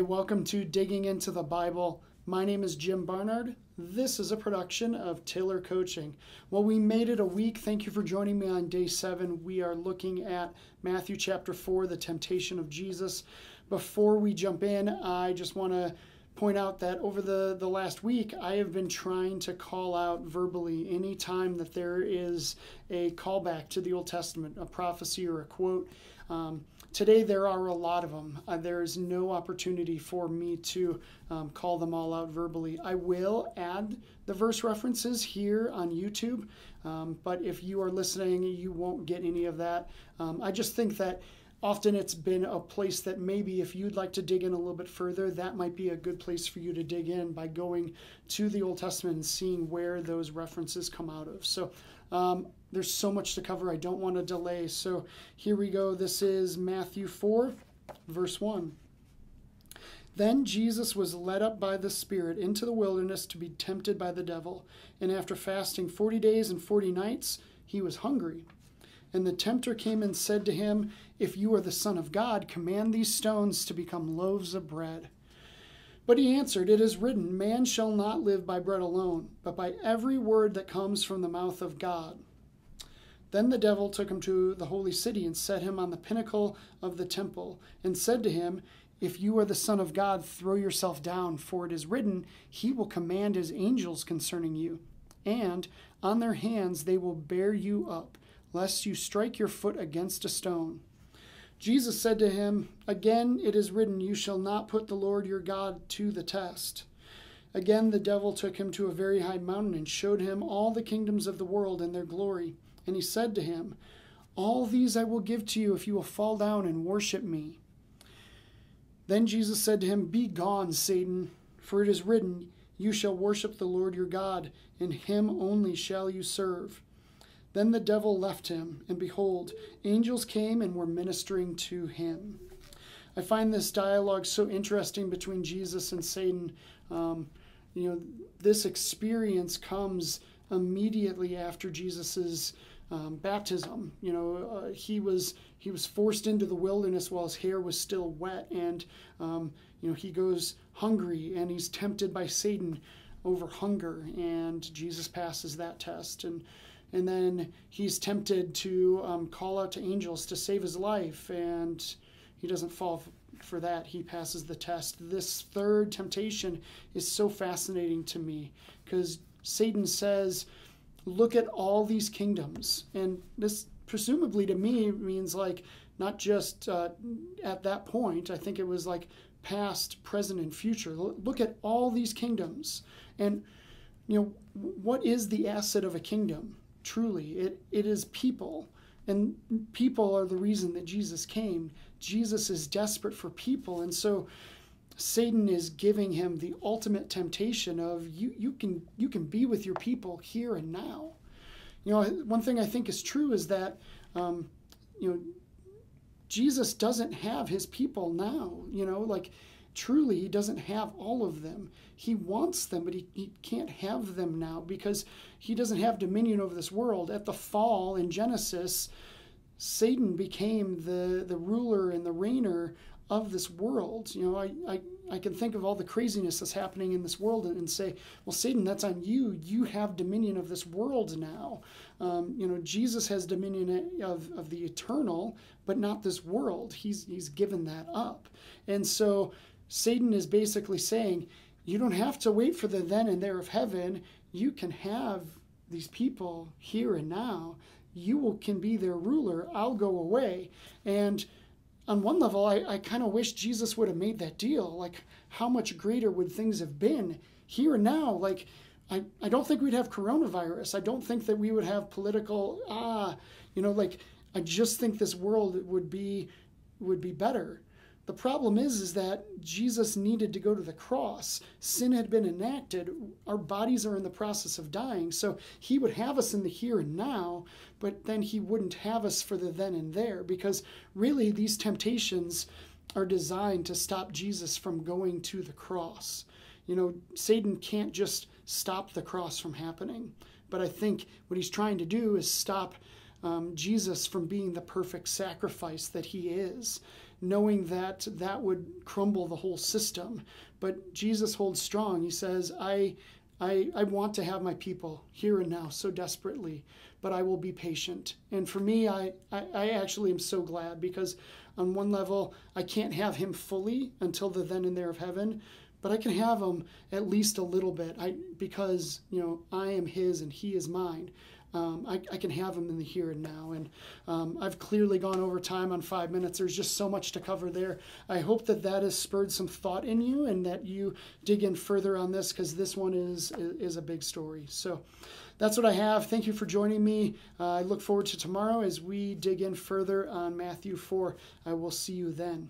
Welcome to Digging into the Bible. My name is Jim Barnard. This is a production of Tiller Coaching. Well, we made it a week. Thank you for joining me on day seven. We are looking at Matthew chapter 4, the temptation of Jesus. Before we jump in, I just want to point out that over the, the last week, I have been trying to call out verbally anytime that there is a callback to the Old Testament, a prophecy or a quote. Um, today, there are a lot of them. Uh, there is no opportunity for me to um, call them all out verbally. I will add the verse references here on YouTube, um, but if you are listening, you won't get any of that. Um, I just think that often it's been a place that maybe if you'd like to dig in a little bit further, that might be a good place for you to dig in by going to the Old Testament and seeing where those references come out of. So um, there's so much to cover. I don't want to delay. So here we go. This is Matthew 4, verse 1. Then Jesus was led up by the Spirit into the wilderness to be tempted by the devil. And after fasting 40 days and 40 nights, he was hungry. And the tempter came and said to him, If you are the Son of God, command these stones to become loaves of bread. But he answered, It is written, Man shall not live by bread alone, but by every word that comes from the mouth of God. Then the devil took him to the holy city and set him on the pinnacle of the temple, and said to him, If you are the Son of God, throw yourself down, for it is written, He will command His angels concerning you, and on their hands they will bear you up, lest you strike your foot against a stone. Jesus said to him, Again it is written, You shall not put the Lord your God to the test. Again the devil took him to a very high mountain and showed him all the kingdoms of the world and their glory. And he said to him, All these I will give to you if you will fall down and worship me. Then Jesus said to him, Be gone, Satan, for it is written, You shall worship the Lord your God, and him only shall you serve. Then the devil left him, and behold, angels came and were ministering to him. I find this dialogue so interesting between Jesus and Satan. Um, you know, this experience comes immediately after Jesus's um, baptism. You know, uh, he was he was forced into the wilderness while his hair was still wet, and um, you know he goes hungry and he's tempted by Satan over hunger, and Jesus passes that test and and then he's tempted to um, call out to angels to save his life, and he doesn't fall for that. He passes the test. This third temptation is so fascinating to me because Satan says, Look at all these kingdoms. And this, presumably to me, means like not just uh, at that point, I think it was like past, present, and future. Look at all these kingdoms. And, you know, what is the asset of a kingdom? Truly. It, it is people. And people are the reason that Jesus came. Jesus is desperate for people. And so Satan is giving him the ultimate temptation of you, you, can, you can be with your people here and now. You know, one thing I think is true is that, um, you know, Jesus doesn't have his people now. You know, like truly he doesn't have all of them. He wants them, but he, he can't have them now because he doesn't have dominion over this world. At the fall in Genesis, Satan became the, the ruler and the reigner of this world. You know, I, I, I can think of all the craziness that's happening in this world and, and say, well, Satan, that's on you. You have dominion of this world now. Um, you know, Jesus has dominion of, of the eternal, but not this world. He's, he's given that up. And so Satan is basically saying, you don't have to wait for the then and there of heaven. You can have these people here and now. You will, can be their ruler. I'll go away. And on one level, I, I kind of wish Jesus would have made that deal. Like, how much greater would things have been here and now? Like, I, I don't think we'd have coronavirus. I don't think that we would have political, ah, you know, like, I just think this world would be would be better. The problem is, is that Jesus needed to go to the cross. Sin had been enacted. Our bodies are in the process of dying. So he would have us in the here and now, but then he wouldn't have us for the then and there because really these temptations are designed to stop Jesus from going to the cross. You know, Satan can't just stop the cross from happening. But I think what he's trying to do is stop um, Jesus from being the perfect sacrifice that he is. Knowing that that would crumble the whole system. But Jesus holds strong. He says, I, I, I want to have my people here and now so desperately, but I will be patient. And for me, I, I, I actually am so glad because on one level, I can't have him fully until the then and there of heaven, but I can have him at least a little bit I, because, you know, I am his and he is mine um, I, I, can have them in the here and now. And um, I've clearly gone over time on five minutes. There's just so much to cover there. I hope that that has spurred some thought in you and that you dig in further on this because this one is, is a big story. So that's what I have. Thank you for joining me. Uh, I look forward to tomorrow as we dig in further on Matthew 4. I will see you then.